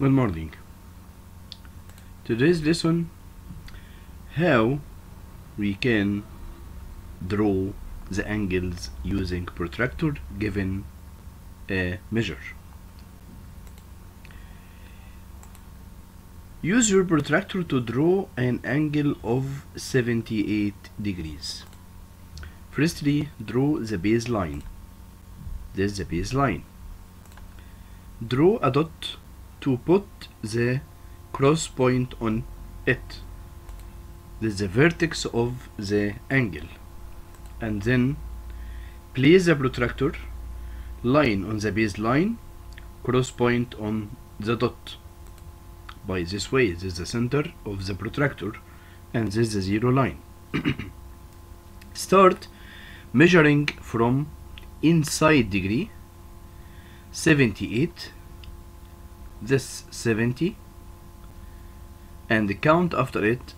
Good morning. Today's lesson how we can draw the angles using protractor given a measure. Use your protractor to draw an angle of 78 degrees. Firstly, draw the baseline. This is the baseline. Draw a dot to put the cross point on it. This is the vertex of the angle. And then place the protractor line on the baseline, cross point on the dot. By this way, this is the center of the protractor and this is the zero line. Start measuring from inside degree 78 this 70 and count after it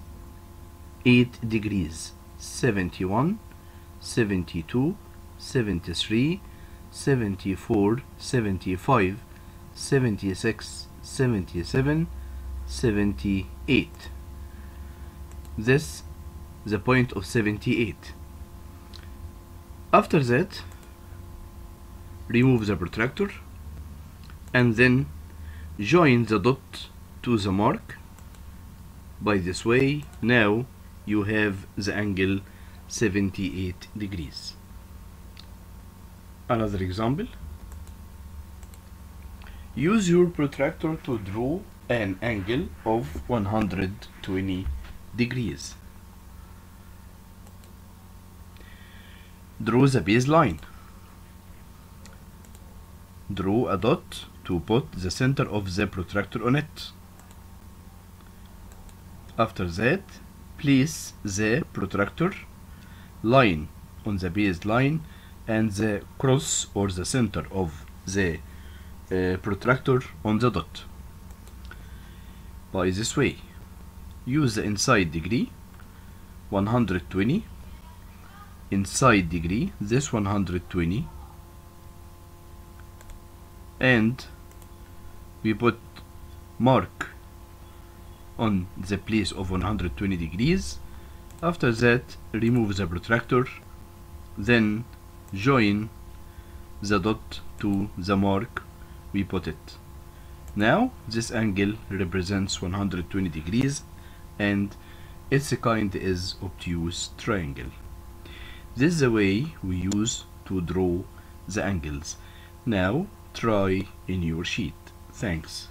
8 degrees 71 72 73 74 75 76 77 78 this the point of 78 after that remove the protractor and then join the dot to the mark. By this way now you have the angle 78 degrees. Another example. Use your protractor to draw an angle of 120 degrees. Draw the baseline. Draw a dot to put the center of the protractor on it. After that, place the protractor line on the baseline and the cross or the center of the uh, protractor on the dot. By this way, use the inside degree 120 inside degree this 120 and we put mark on the place of 120 degrees. After that remove the protractor then join the dot to the mark. We put it. Now this angle represents 120 degrees and its kind is obtuse triangle. This is the way we use to draw the angles. Now try in your sheet. Thanks.